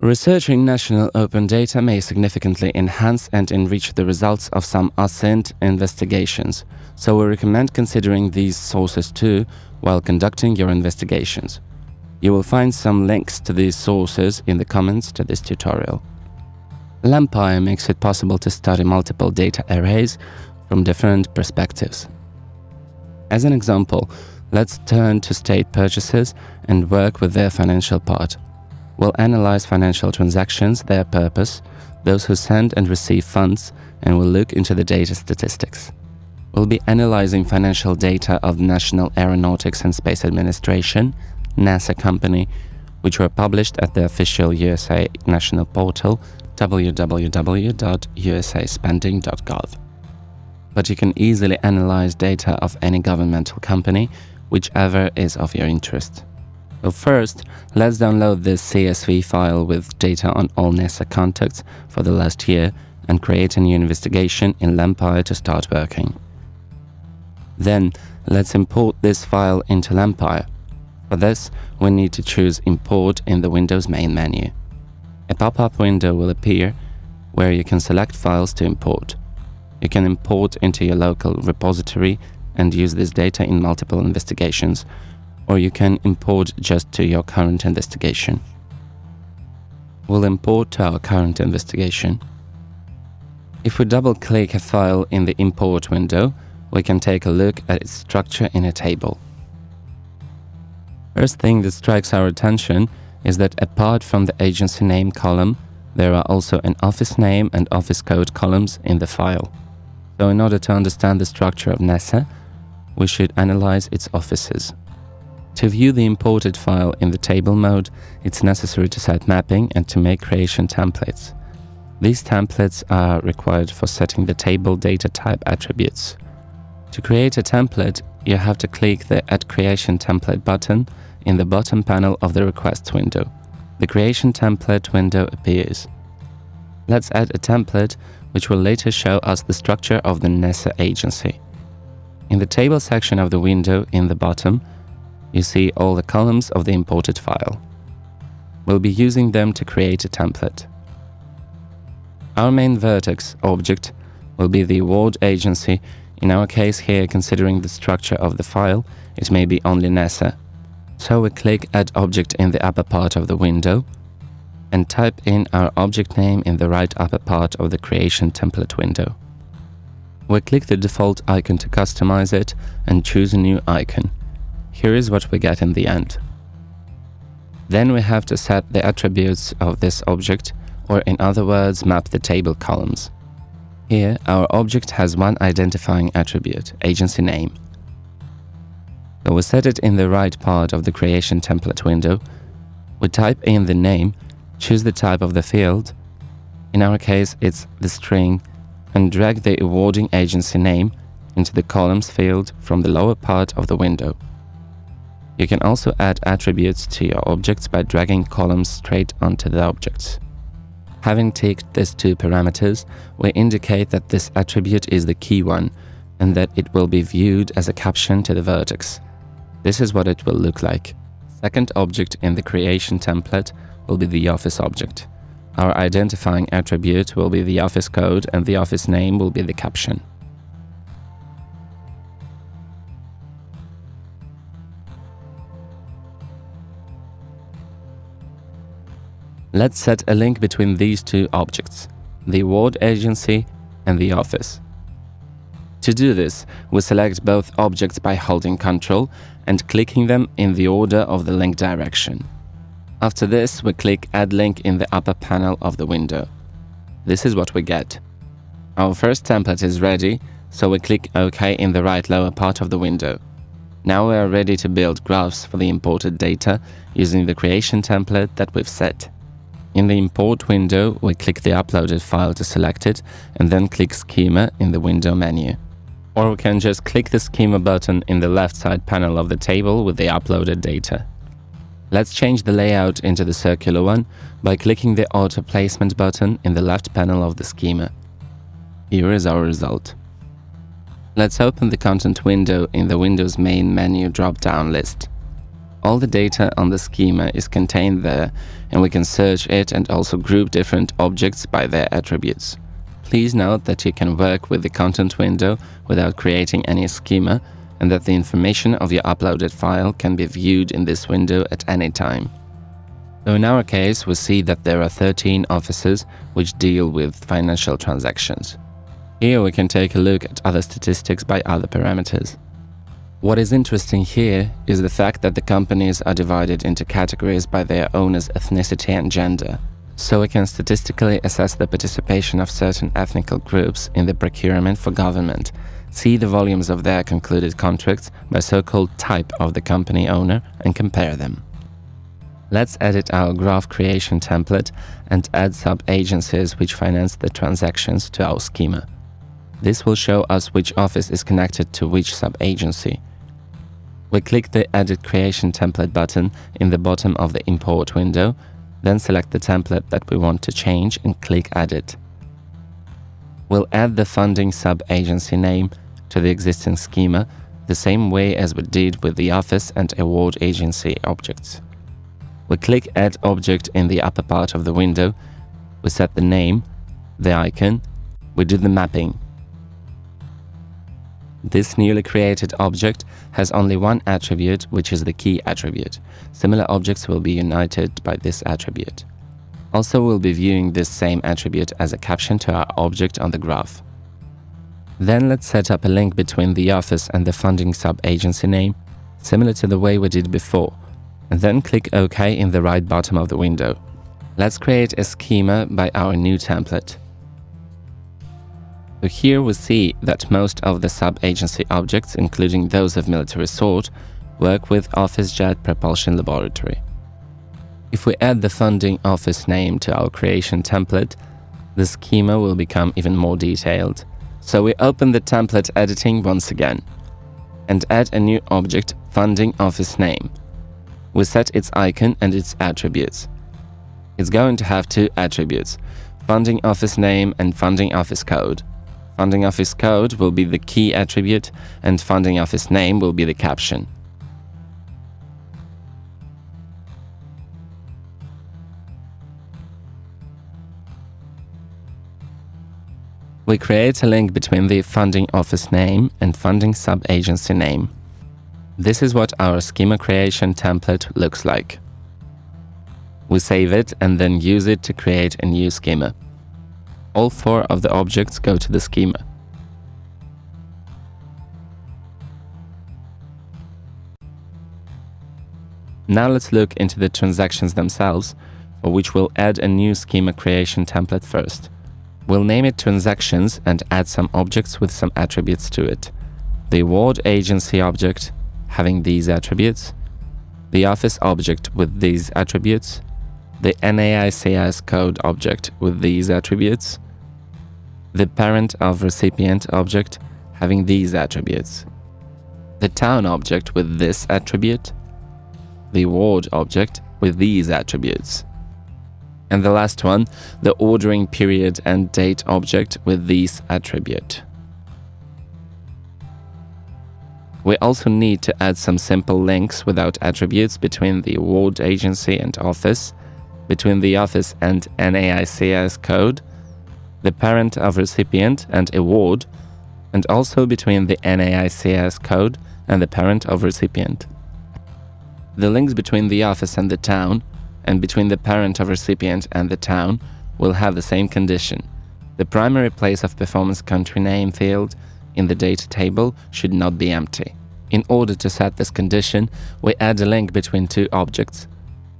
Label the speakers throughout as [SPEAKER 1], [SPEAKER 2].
[SPEAKER 1] Researching national open data may significantly enhance and enrich the results of some OSINT investigations, so we recommend considering these sources too while conducting your investigations. You will find some links to these sources in the comments to this tutorial. Lampyre makes it possible to study multiple data arrays from different perspectives. As an example, let's turn to state purchases and work with their financial part will analyze financial transactions, their purpose, those who send and receive funds, and will look into the data statistics. We'll be analyzing financial data of the National Aeronautics and Space Administration, NASA company, which were published at the official USA national portal www.usaspending.gov. But you can easily analyze data of any governmental company, whichever is of your interest. So first, let's download this CSV file with data on all NASA contacts for the last year and create a new investigation in Lampyre to start working. Then, let's import this file into Lampyre. For this, we need to choose Import in the Windows main menu. A pop-up window will appear where you can select files to import. You can import into your local repository and use this data in multiple investigations, or you can import just to your current investigation. We'll import to our current investigation. If we double-click a file in the import window, we can take a look at its structure in a table. First thing that strikes our attention is that apart from the agency name column, there are also an office name and office code columns in the file. So in order to understand the structure of NASA, we should analyze its offices. To view the imported file in the table mode, it's necessary to set mapping and to make creation templates. These templates are required for setting the table data type attributes. To create a template, you have to click the Add Creation Template button in the bottom panel of the Requests window. The Creation Template window appears. Let's add a template which will later show us the structure of the NASA agency. In the Table section of the window in the bottom, you see all the columns of the imported file. We'll be using them to create a template. Our main vertex object will be the award agency. In our case here, considering the structure of the file, it may be only NASA. So we click Add Object in the upper part of the window and type in our object name in the right upper part of the Creation Template window. We click the default icon to customize it and choose a new icon. Here is what we get in the end. Then we have to set the attributes of this object, or in other words, map the table columns. Here, our object has one identifying attribute, agency name. So we set it in the right part of the creation template window. We type in the name, choose the type of the field, in our case it's the string, and drag the awarding agency name into the columns field from the lower part of the window. You can also add attributes to your objects by dragging columns straight onto the objects. Having ticked these two parameters, we indicate that this attribute is the key one and that it will be viewed as a caption to the vertex. This is what it will look like. Second object in the creation template will be the office object. Our identifying attribute will be the office code and the office name will be the caption. Let's set a link between these two objects, the award agency and the office. To do this, we select both objects by holding Ctrl and clicking them in the order of the link direction. After this, we click Add Link in the upper panel of the window. This is what we get. Our first template is ready, so we click OK in the right lower part of the window. Now we are ready to build graphs for the imported data using the creation template that we've set. In the import window, we click the uploaded file to select it and then click schema in the window menu. Or we can just click the schema button in the left side panel of the table with the uploaded data. Let's change the layout into the circular one by clicking the auto placement button in the left panel of the schema. Here is our result. Let's open the content window in the Windows main menu drop-down list. All the data on the schema is contained there, and we can search it and also group different objects by their attributes. Please note that you can work with the content window without creating any schema, and that the information of your uploaded file can be viewed in this window at any time. So in our case, we see that there are 13 offices which deal with financial transactions. Here we can take a look at other statistics by other parameters. What is interesting here is the fact that the companies are divided into categories by their owner's ethnicity and gender, so we can statistically assess the participation of certain ethnic groups in the procurement for government, see the volumes of their concluded contracts by so-called type of the company owner and compare them. Let's edit our graph creation template and add sub-agencies which finance the transactions to our schema. This will show us which office is connected to which sub-agency. We click the Edit Creation Template button in the bottom of the Import window, then select the template that we want to change and click Edit. We'll add the funding sub-agency name to the existing schema the same way as we did with the Office and Award Agency objects. We click Add Object in the upper part of the window, we set the name, the icon, we do the mapping. This newly created object has only one attribute, which is the key attribute. Similar objects will be united by this attribute. Also, we'll be viewing this same attribute as a caption to our object on the graph. Then let's set up a link between the office and the funding sub-agency name, similar to the way we did before, and then click OK in the right bottom of the window. Let's create a schema by our new template. So here we see that most of the sub-agency objects, including those of military sort, work with Office Jet Propulsion Laboratory. If we add the funding office name to our creation template, the schema will become even more detailed. So we open the template editing once again and add a new object funding office name. We set its icon and its attributes. It's going to have two attributes, funding office name and funding office code. Funding office code will be the key attribute and funding office name will be the caption. We create a link between the funding office name and funding sub-agency name. This is what our schema creation template looks like. We save it and then use it to create a new schema all four of the objects go to the schema. Now let's look into the transactions themselves, for which we'll add a new schema creation template first. We'll name it transactions and add some objects with some attributes to it. The award agency object having these attributes, the office object with these attributes, the NAICS code object with these attributes, the parent of recipient object having these attributes, the town object with this attribute, the award object with these attributes, and the last one, the ordering period and date object with these attribute. We also need to add some simple links without attributes between the award agency and office, between the office and NAICS code, the parent of recipient and award, and also between the NAICS code and the parent of recipient. The links between the office and the town, and between the parent of recipient and the town, will have the same condition. The primary place of performance country name field in the data table should not be empty. In order to set this condition, we add a link between two objects,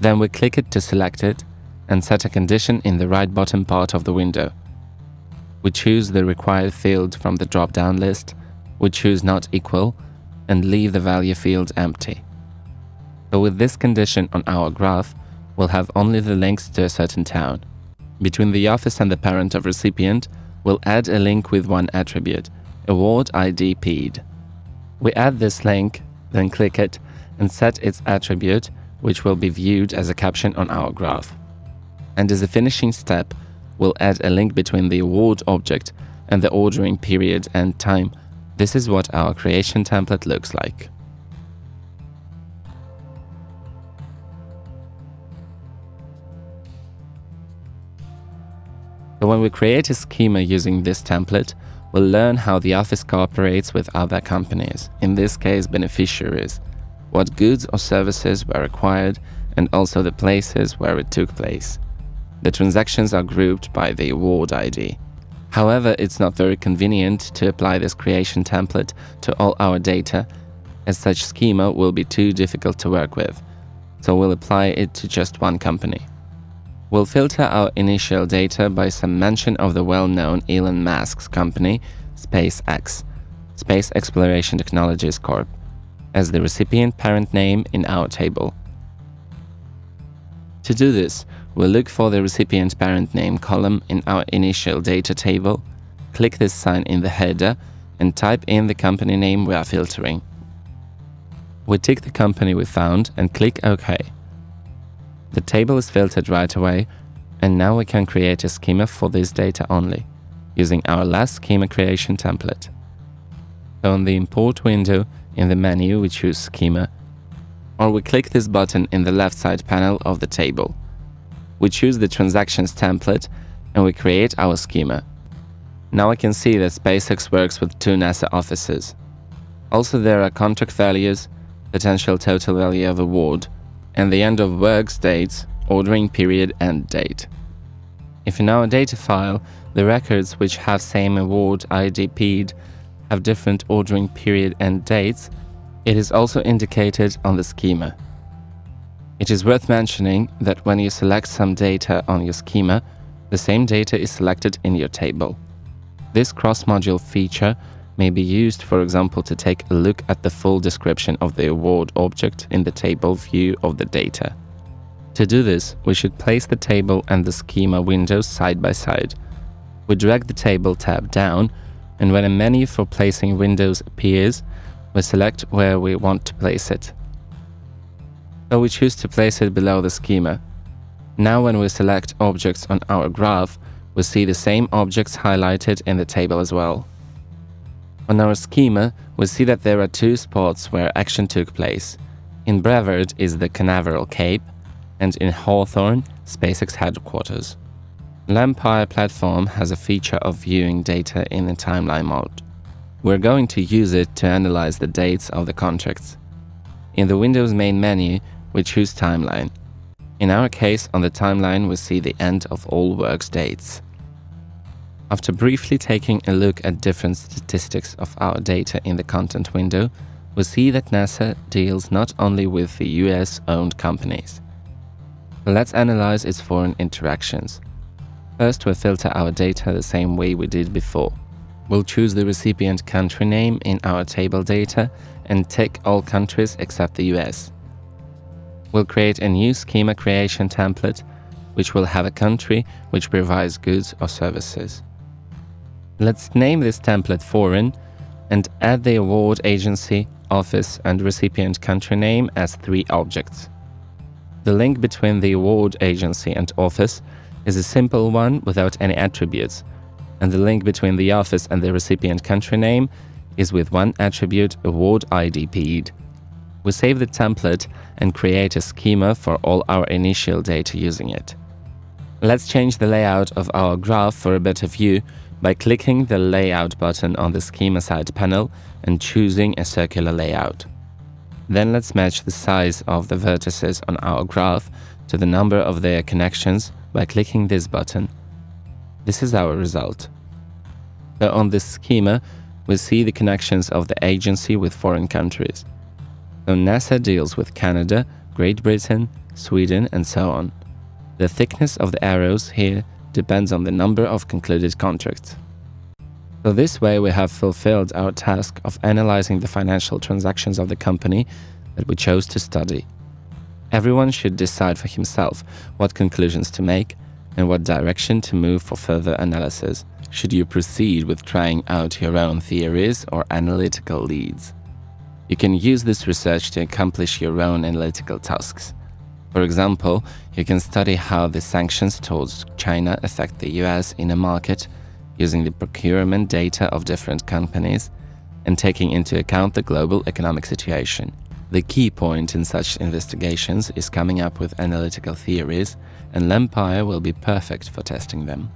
[SPEAKER 1] then we click it to select it and set a condition in the right bottom part of the window. We choose the required field from the drop-down list, we choose not equal, and leave the value field empty. So with this condition on our graph, we'll have only the links to a certain town. Between the office and the parent of recipient, we'll add a link with one attribute, award ID PIID. We add this link, then click it, and set its attribute which will be viewed as a caption on our graph. And as a finishing step, we'll add a link between the award object and the ordering period and time. This is what our creation template looks like. So when we create a schema using this template, we'll learn how the office cooperates with other companies, in this case beneficiaries, what goods or services were acquired, and also the places where it took place. The transactions are grouped by the award ID. However, it's not very convenient to apply this creation template to all our data, as such schema will be too difficult to work with, so we'll apply it to just one company. We'll filter our initial data by some mention of the well-known Elon Musk's company, SpaceX, Space Exploration Technologies Corp, as the recipient parent name in our table. To do this, we'll look for the recipient parent name column in our initial data table, click this sign in the header, and type in the company name we are filtering. We tick the company we found and click OK. The table is filtered right away, and now we can create a schema for this data only, using our last schema creation template. On the Import window, in the menu we choose Schema, or we click this button in the left side panel of the table. We choose the Transactions template, and we create our schema. Now I can see that SpaceX works with two NASA offices. Also there are contract values, potential total value of award, and the end of works dates, ordering period and date. If in our data file, the records which have same award IDP'd have different ordering period and dates, it is also indicated on the schema. It is worth mentioning that when you select some data on your schema, the same data is selected in your table. This cross-module feature may be used, for example, to take a look at the full description of the award object in the table view of the data. To do this, we should place the table and the schema windows side by side. We drag the table tab down, and when a menu for placing windows appears, we select where we want to place it. So we choose to place it below the schema. Now when we select objects on our graph, we see the same objects highlighted in the table as well. On our schema, we see that there are two spots where action took place. In Brevard is the Canaveral Cape, and in Hawthorne, SpaceX headquarters. Lampyre platform has a feature of viewing data in the timeline mode. We're going to use it to analyze the dates of the contracts. In the Windows main menu, we choose Timeline. In our case, on the timeline we see the end of all works dates. After briefly taking a look at different statistics of our data in the content window, we see that NASA deals not only with the US-owned companies. Let's analyze its foreign interactions. First, we'll filter our data the same way we did before. We'll choose the recipient country name in our table data and tick all countries except the US. We'll create a new schema creation template, which will have a country which provides goods or services. Let's name this template foreign and add the award agency, office and recipient country name as three objects. The link between the award agency and office is a simple one without any attributes, and the link between the office and the recipient country name is with one attribute award IDP'd. We save the template and create a schema for all our initial data using it. Let's change the layout of our graph for a better view by clicking the Layout button on the Schema side panel and choosing a circular layout. Then let's match the size of the vertices on our graph to the number of their connections by clicking this button. This is our result. So on this schema, we see the connections of the agency with foreign countries. So NASA deals with Canada, Great Britain, Sweden and so on. The thickness of the arrows here depends on the number of concluded contracts. So this way we have fulfilled our task of analyzing the financial transactions of the company that we chose to study. Everyone should decide for himself what conclusions to make and what direction to move for further analysis, should you proceed with trying out your own theories or analytical leads. You can use this research to accomplish your own analytical tasks. For example, you can study how the sanctions towards China affect the US in a market using the procurement data of different companies and taking into account the global economic situation. The key point in such investigations is coming up with analytical theories, and Lampyre will be perfect for testing them.